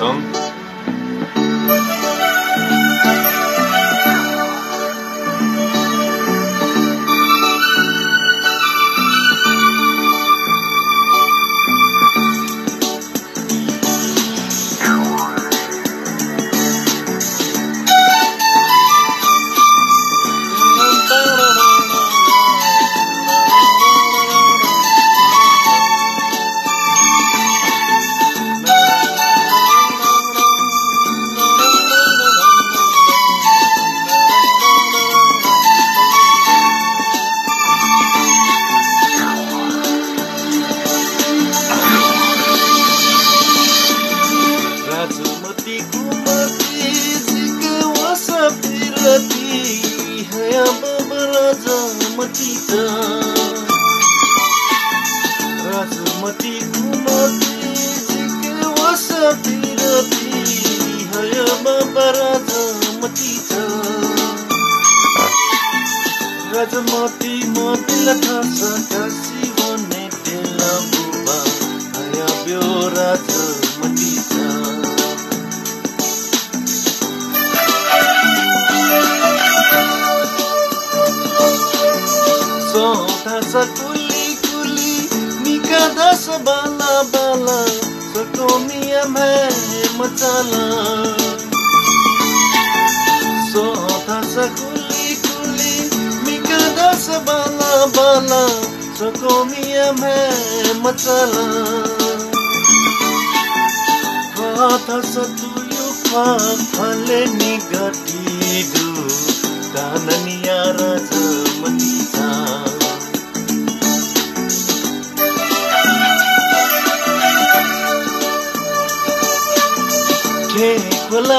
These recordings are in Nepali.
song. हया बाबा राजमतीचा राजमती बाबा राजमतीचा राजमती मबिल खासा काशी वने तेला बुबा हया ब्यो राजमतीचा सकुली कुली निकादस बाला बाला सटोमियम है मचाला। सोथा सकुली कुली निकादस बाला बाला सटोमियम है मचाला। हाथा सतुयु फा फले निगटी दू काननिया राजा मनीचा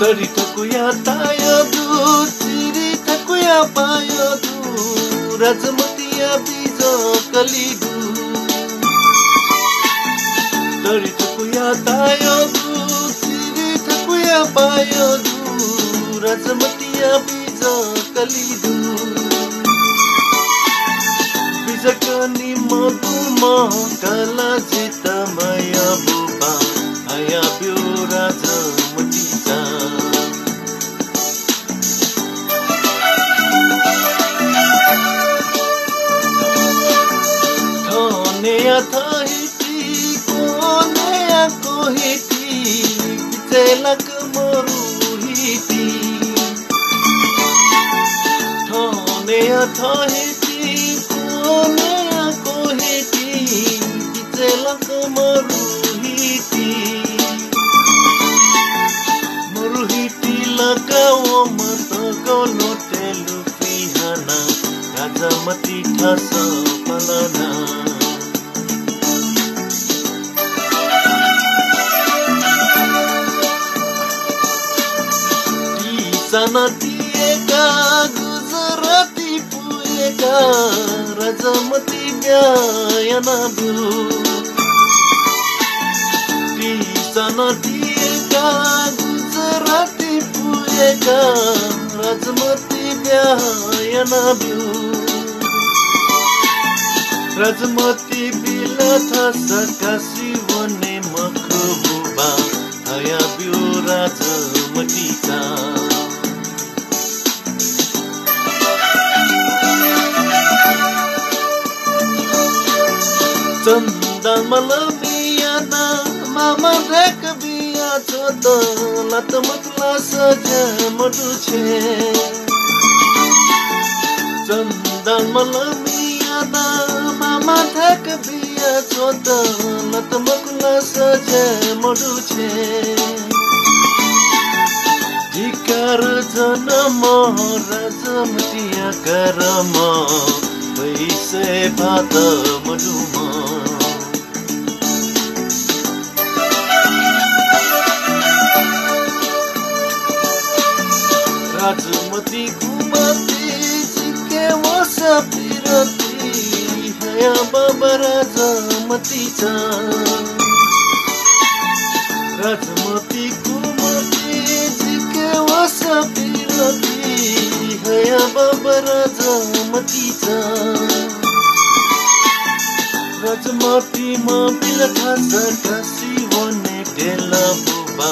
तरी ठकुया ताया दु चिरी ठकुया पाया दु राजमतिया बिज कलिदु तरी ठकुया ताया दु चिरी ठकुया पाया दु राजमतिया बिज बिजकनी मधुमा काला जितमय बुबा आया ब्यो कोनेया कोहिती बिचेलक मरुहिती थनेया थाहिती कोनेया कोहिती बिचेलक मरुहिती मरुहिती लगाओ मत गलो तेलु पिहाना राजामती सनतिएका गुजराती पुएका राजमती ब्यायना भ्यू सनतिएका गुजराती पुएका राजमती ब्यायना भ्यू राजमती बिल था सकासी वने मखबुबा हया ब्यू मतीचा चंदन मलमियाना मामा ढेक बिया छोत लत मतला सजे मडु छे। चंदन मलमियाना मामा ढेक बिया छोत लत मतला सजे मडु छे। धिकार जनम राजमतिया करम पैसे भात मडुमा राजमती कुमती जिके वस पिरती हया बाबा राजमतीचा राजमती कुमती जिके वस पिरती हया बाबा राजमतीचा राजमतीमा बिल खास कासी वने टेला बुबा